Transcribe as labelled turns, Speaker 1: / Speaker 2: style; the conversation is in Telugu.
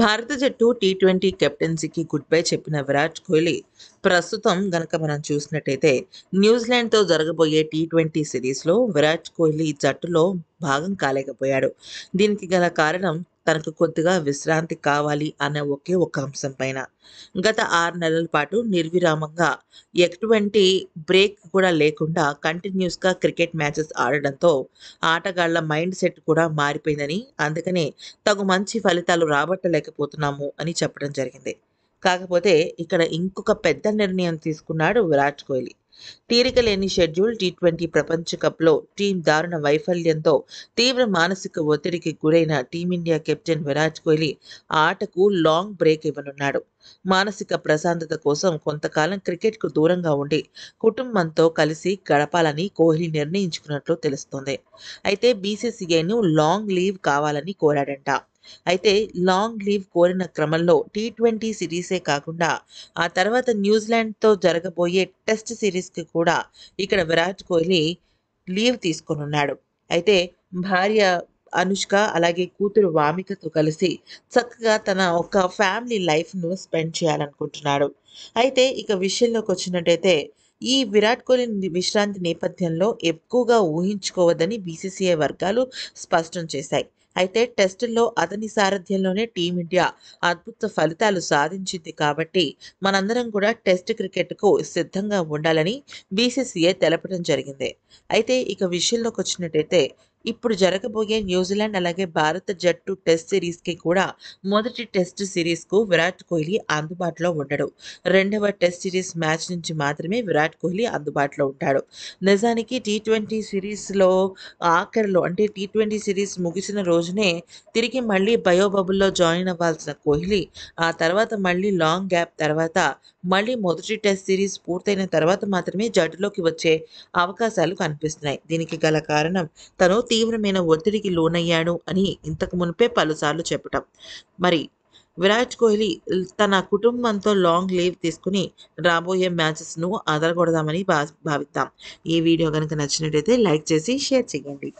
Speaker 1: భారత జట్టు టీ ట్వంటీ కెప్టెన్సీకి గుడ్ బై చెప్పిన విరాట్ కోహ్లీ ప్రస్తుతం గనక మనం చూసినట్టయితే న్యూజిలాండ్తో జరగబోయే టీ ట్వంటీ సిరీస్లో విరాట్ కోహ్లీ జట్టులో భాగం కాలేకపోయాడు. దీనికి గల కారణం తనకు కొద్దిగా విశ్రాంతి కావాలి అనే ఒకే ఒక అంశం పైన. గత ఆరు నెలల పాటు నిర్విరామంగా ఎటువంటి బ్రేక్ కూడా లేకుండా కంటిన్యూస్గా క్రికెట్ మ్యాచెస్ ఆడడంతో ఆటగాళ్ళ మైండ్ సెట్ కూడా మారిపోయిందని అందుకనే తగు మంచి ఫలితాలు రాబట్టలేకపోతున్నాము అని చెప్పడం జరిగింది. కాకపోతే ఇక్కడ ఇంకొక పెద్ద నిర్ణయం తీసుకున్నాడు విరాట్ కోహ్లీ. తీరిక లేని షెడ్యూల్ టీ ట్వంటీ ప్రపంచ కప్లో టీం దారుణ వైఫల్యంతో తీవ్ర మానసిక ఒత్తిడికి గురైన టీమిండియా కెప్టెన్ విరాట్ కోహ్లీ ఆటకు లాంగ్ బ్రేక్ ఇవ్వనున్నాడు. మానసిక ప్రశాంతత కోసం కొంతకాలం క్రికెట్కు దూరంగా ఉండి కుటుంబంతో కలిసి గడపాలని కోహ్లీ నిర్ణయించుకున్నట్లు తెలుస్తోంది. అయితే బీసీసీఐను లాంగ్ లీవ్ కావాలని కోరాడంట. అయితే లాంగ్ లీవ్ కోరిన క్రమంలో టీ ట్వంటీ సిరీసే కాకుండా ఆ తర్వాత న్యూజిలాండ్తో జరగబోయే టెస్ట్ సిరీస్కి కూడా ఇక్కడ విరాట్ కోహ్లీ లీవ్ తీసుకొనున్నాడు. అయితే భార్య అనుష్క అలాగే కూతురు వామికతో కలిసి చక్కగా తన ఒక ఫ్యామిలీ లైఫ్ను స్పెండ్ చేయాలనుకుంటున్నాడు. అయితే ఇక విషయంలోకి వచ్చినట్టయితే ఈ విరాట్ కోహ్లీ విశ్రాంతి నేపథ్యంలో ఎక్కువగా ఊహించుకోవద్దని బీసీసీఐ వర్గాలు స్పష్టం చేశాయి. అయితే టెస్టుల్లో అతని సారథ్యంలోనే టీమిండియా అద్భుత ఫలితాలు సాధించింది కాబట్టి మనందరం కూడా టెస్ట్ క్రికెట్కు సిద్ధంగా ఉండాలని బీసీసీఐ తెలపడం జరిగింది. అయితే ఇక విషయంలోకి వచ్చినట్టయితే ఇప్పుడు జరగబోయే న్యూజిలాండ్ అలాగే భారత జట్టు టెస్ట్ సిరీస్కి కూడా మొదటి టెస్ట్ సిరీస్కు విరాట్ కోహ్లీ అందుబాటులో ఉండడు. రెండవ టెస్ట్ సిరీస్ మ్యాచ్ నుంచి మాత్రమే విరాట్ కోహ్లీ అందుబాటులో ఉంటాడు. నిజానికి టీ ట్వంటీ సిరీస్లో ఆఖరిలో అంటే టీ ట్వంటీ సిరీస్ ముగిసిన రోజునే తిరిగి మళ్ళీ బయోబబుల్లో జాయిన్ అవ్వాల్సిన కోహ్లీ ఆ తర్వాత మళ్ళీ లాంగ్ గ్యాప్ తర్వాత మళ్ళీ మొదటి టెస్ట్ సిరీస్ పూర్తయిన తర్వాత మాత్రమే జట్టులోకి వచ్చే అవకాశాలు కనిపిస్తున్నాయి. దీనికి గల కారణం తను తీవ్రమైన ఒత్తిడికి లోనయ్యాడు అని ఇంతకు మునిపే పలుసార్లు చెప్పటం. మరి విరాట్ కోహ్లీ తన కుటుంబంతో లాంగ్ లీవ్ తీసుకుని రాబోయే మ్యాచెస్ను అదరగొడదామని భా భావిద్దాం. ఈ వీడియో కనుక నచ్చినట్టయితే లైక్ చేసి షేర్ చేయండి.